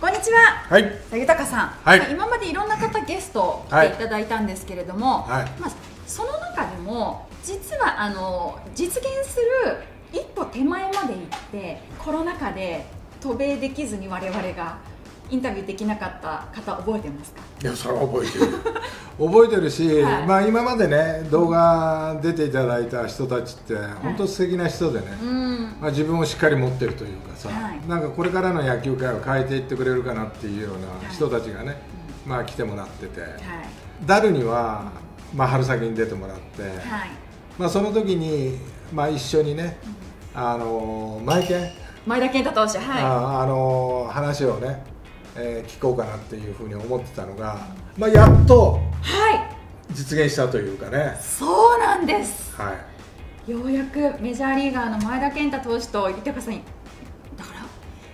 こんにちは。はい。豊さん、はい。まあ今までいろんな方ゲスト来ていただいたんですけれども、はい。まあその中でも実はあの実現する一歩手前まで行ってコロナ禍で渡米できずに我々がインタビューできなかった方覚えてますか？いやそれは覚えてる 覚えてるし、はい。まあ今までね動画出ていただいた人たちって本当素敵な人でね、うん。まあ、自分をしっかり持ってるというかさ、はい。なんかこれからの野球界を変えていってくれるかなっていうような人たちがね、まあ来てもらってて、はい。ダルには、まあ、春先に出てもらって、はい。まあ、その時に、まあ、一緒にね、あの前健、前田健太投手はい。ああの話をね、えー聞こうかなっていうふうに思ってたのが、まあ、やっとはい。実現したというかね、そうなんです。はい、ようやくメジャーリーガーの前田健太投手と豊さんだから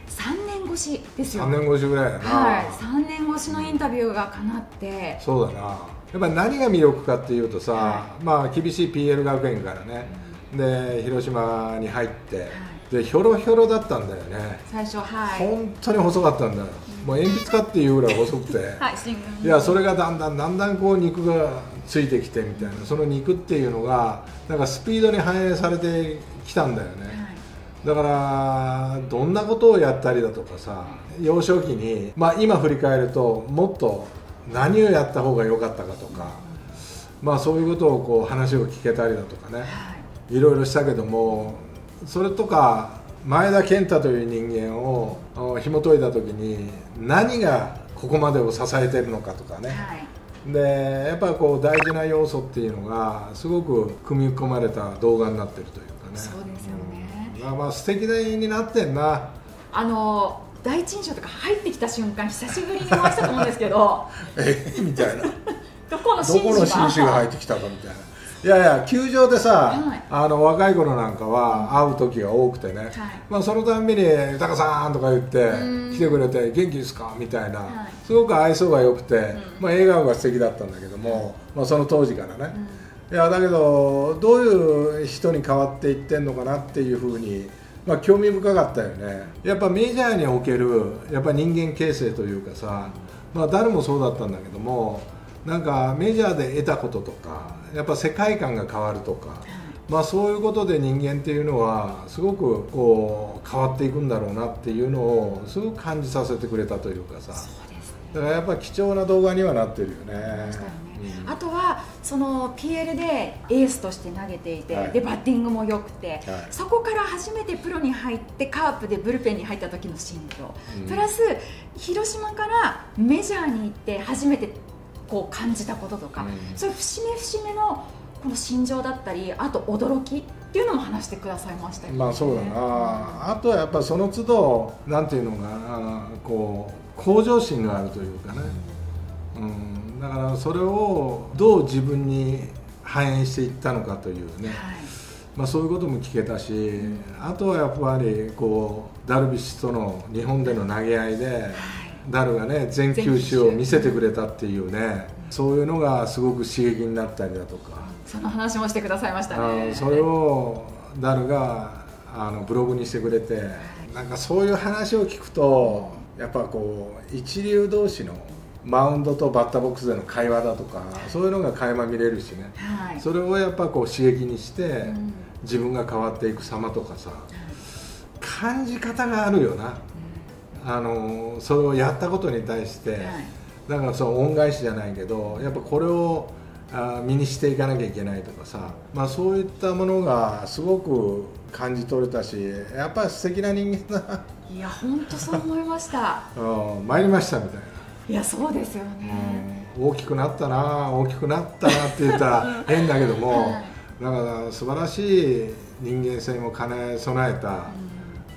3年越しですよ。3年越しぐらいだな、はい。3年越しのインタビューが叶って。そうだな。やっぱり何が魅力かっていうとさ、はまあ厳しい PL 学園からね、で広島に入って、でひょろひょろだったんだよね、最初はい。本当に細かったんだよ、もう鉛筆かっていうぐらい細くて、はいいやそれがだんだんだんだんこう肉がついてきてみたいなその肉っていうのがなんかスピードに反映されてきたんだよね、はい。だからどんなことをやったりだとかさ幼少期に、まあ、今振り返るともっと何をやった方が良かったかとか、まあ、そういうことをこう話を聞けたりだとかね。はいろいろしたけどもそれとか前田健太という人間をお紐解いた時に何がここまでを支えてるのかとかね、はい。でやっぱこう大事な要素っていうのがすごく組み込まれた動画になってるというかね。そうですよね。うん。まあまあ素敵になってんな。あの第一印象とか入ってきた瞬間久しぶりにお会いしたと思うんですけど。えみたいな。どこの紳士が入ってきたかみたいないやいや球場でさ、はい。あの若い頃なんかは会う時が多くてね、まあ、そのたんびに「豊さん」とか言ってうん。来てくれて「元気ですか?」みたいな、はい。すごく愛想が良くて、ん。まあ、笑顔が素敵だったんだけども、まあ、その当時からね、いやだけどどういう人に変わっていってんのかなっていうふうに、まあ、興味深かったよね。やっぱメジャーにおけるやっぱ人間形成というかさ、まあ、誰もそうだったんだけどもなんかメジャーで得たこととかやっぱ世界観が変わるとか、まあ、そういうことで人間っていうのはすごくこう変わっていくんだろうなっていうのをすごく感じさせてくれたというかさ。だからやっぱ貴重な動画にはなってるよね。うん。あとはその PL でエースとして投げていて、はい。でバッティングも良くて、はい。そこから初めてプロに入ってカープでブルペンに入った時の心境、うん。プラス広島からメジャーに行って初めてこう感じたこととか、うん。そういう節目節目のこの心情だったりあと驚きっていうのも話してくださいましたよね。まあそうだな。あとはやっぱその都度なんていうのかなこう向上心があるというかね、うん、だからそれをどう自分に反映していったのかというね、はい。まあ、そういうことも聞けたしあとはやっぱりこうダルビッシュとの日本での投げ合いでダルがね全球種を見せてくれたっていうねそういうのがすごく刺激になったりだとか。その話もしてくださいましたね。それをダルがあのブログにしてくれてなんかそういう話を聞くとやっぱこう一流同士のマウンドとバッターボックスでの会話だとかそういうのが垣間見れるしね。はい。それをやっぱこう刺激にしてん。自分が変わっていく様とかさ感じ方があるよなあのそれをやったことに対して、はい。だからその恩返しじゃないけどやっぱこれをあ身にしていかなきゃいけないとかさ、まあ、そういったものがすごく感じ取れたしやっぱり素敵な人間だいや本当そう思いました。な、うん、参りましたみたいいやそうですよな、ね。うん、大きくなったな大きくなったなって言ったら 変だけども、はい。だから素晴らしい人間性も兼ね備えた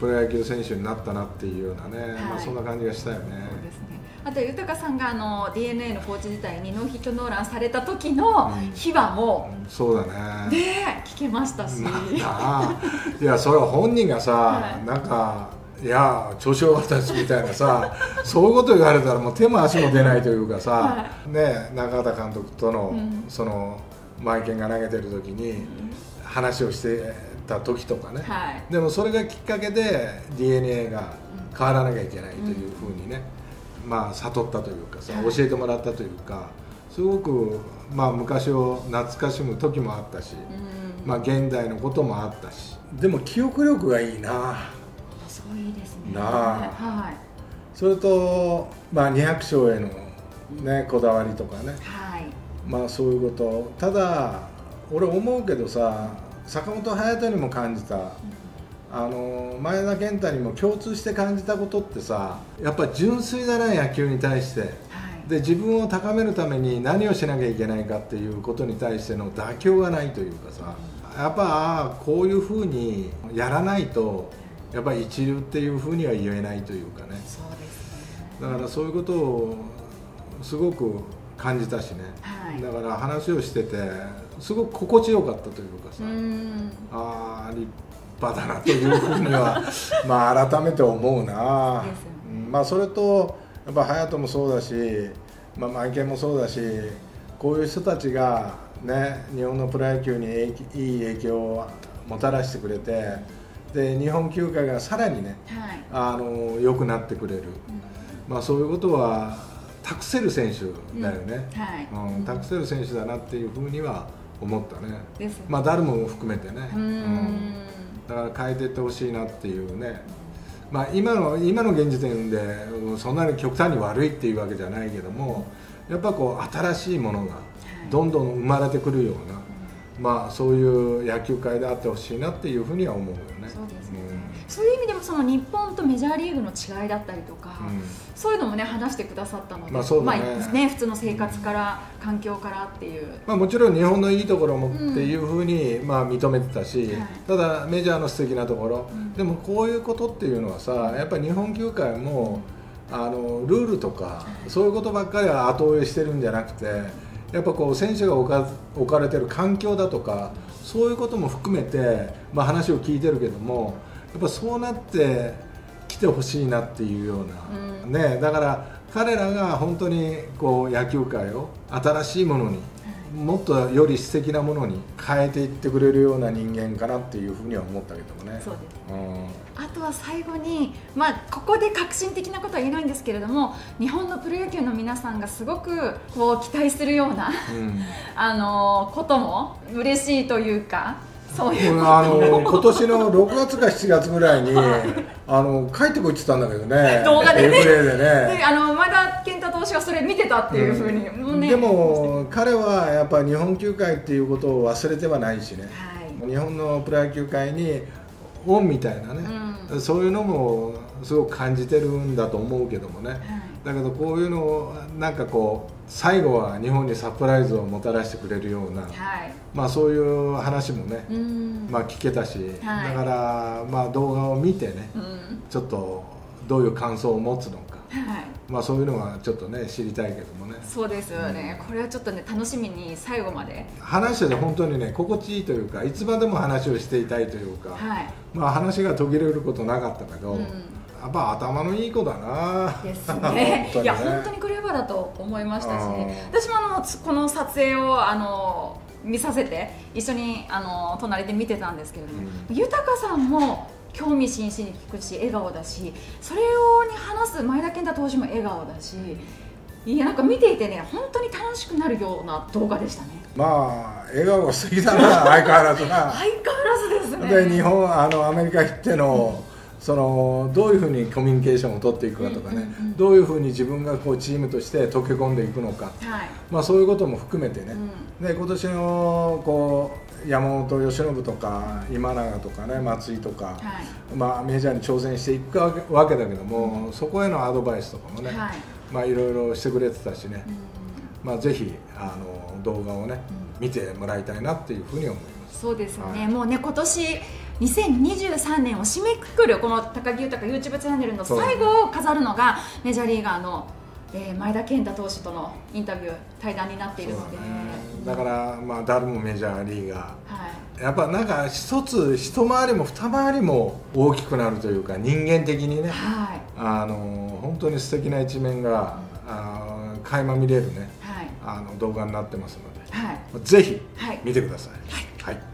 プロ野球選手になったなっていうようなね、まあ、はいそんな感じがしたよね。そうですね。あと豊さんがあの DNA のコーチ時代にノーヒットノーランされた時のうん。秘話も、そうだね。ね聞けましたし、まあいやそれは本人がさ、はい。なんかいや調子良かったですみたいなさ そういうこと言われたらもう手も足も出ないというかさ、はね中畑監督との、うん。そのマイケンが投げてる時に話をしてた時とかね、はい。でもそれがきっかけで DNA が変わらなきゃいけないというふうにね、まあ悟ったというかさ、はい。教えてもらったというかすごくまあ昔を懐かしむ時もあったし、うん。まあ現代のこともあったし。でも記憶力がいいな。そういいですね。なあ。はい。それと、まあ、200章への、ね、こだわりとかね。はい。まあそういうこと。ただ俺思うけどさ坂本勇人にも感じた。あの前田健太にも共通して感じたことってさやっぱ純粋だな野球に対して。はい。で自分を高めるために何をしなきゃいけないかっていうことに対しての妥協がないというかさやっぱこういうふうにやらないとやっぱり一流っていうふうには言えないというかね。そうですね。だからそういうことをすごく感じたしね、はい。だから話をしててすごく心地よかったというかさ、うん。ああ立派だなというふうには まあ改めて思うな。まあそれとやっぱ隼人もそうだし、まあ、マイケンもそうだしこういう人たちがね日本のプロ野球に影いい影響をもたらしてくれてで日本球界がさらにねはい。あの良くなってくれる、まあ、そういうことは託せる選手だよね、はい。うん、託せる選手だなっていうふうには思ったね、ね。まあ、誰も含めてね、うーん。だから変えていってほしいなっていうね、まあ、今の今の現時点でうんそんなに極端に悪いっていうわけじゃないけどもやっぱこう新しいものがどんどん生まれてくるような、まあ、そういう野球界であってほしいなっていうふうには思うよね。そうですね。うんそういう意味でもその日本とメジャーリーグの違いだったりとか、うん。そういうのもね話してくださったので、まあそうだね。ね。普通の生活から環境からっていう。まあ、もちろん日本のいいところもっていうふうにまあ認めてたし、はい。ただメジャーの素敵なところ、うん。でもこういうことっていうのはさやっぱり日本球界もあのルールとかそういうことばっかりは後追いしてるんじゃなくてやっぱこう選手が置か置かれてる環境だとかそういうことも含めて、まあ、話を聞いてるけどもやっぱそうなって来てほしいなっていうような、うん。ねだから彼らが本当にこう野球界を新しいものにもっとより素敵なものに変えていってくれるような人間かなっていうふうには思ったけどもね。そうです。うん。あとは最後に、まあ、ここで革新的なことは言えないんですけれども日本のプロ野球の皆さんがすごくこう期待するようなうん。あのことも嬉しいというかそういう。俺あの 今年の6月か7月ぐらいに あの帰ってこいって言ったんだけどね。動画でね。ででね。あの前田健太投手がそれ見てたっていうふうに、もうね。でも彼はやっぱ日本球界っていうことを忘れてはないしね。はい。日本のプロ野球界に恩みたいなね、そういうのもすごく感じてるんだと思うけどもね、はい。だけどこういうのをなんかこう最後は日本にサプライズをもたらしてくれるような、はい。まあ、そういう話もね、うん。まあ、聞けたし、はい。だから、まあ、動画を見てねうん。ちょっとどういう感想を持つのか、はいまあ、そういうのはちょっとね知りたいけどもね。そうですよね、これはちょっとね楽しみに最後まで。話してて本当にね心地いいというかいつまでも話をしていたいというか、はい。まあ、話が途切れることなかったけど、うんやっぱ頭のいい子だな。です 本当ね。にいや本当にクレバーだと思いましたしうん。私もあのつこの撮影をあの見させて一緒にあの隣で見てたんですけれども、豊さんも興味津々に聞くし笑顔だしそれをに話す前田健太投手も笑顔だしいやなんか見ていてね本当に楽しくなるような動画でしたね。まあ笑顔が素敵だな相変わらずな。相変わらずですね。で日本あのアメリカ行っての、そのどういうふうにコミュニケーションを取っていくかとかね、うんうんうん。どういうふうに自分がこうチームとして溶け込んでいくのか、はい。まあ、そういうことも含めてね、うで今年のこう山本由伸とか今永とかね松井とか、はい。まあ、メジャーに挑戦していくわけだけども、そこへのアドバイスとかもね、はい。まあ、いろいろしてくれてたしね、うん。まあ、ぜひあの動画をね、見てもらいたいなっていうふうに思います。そうですよね、はい。もうね今年2023年を締めくくるこの高木豊 YouTube チャンネルの最後を飾るのがメジャーリーガーの、えー前田健太投手とのインタビュー対談になっているので、だから、まあ、誰もメジャーリーガはい。ーやっぱなんか一つ一回りも二回りも大きくなるというか人間的にね。はい。あの本当に素敵な一面が、あー垣間見れるね。はい。あの動画になってますので。はい。ぜひはい。見てください。はい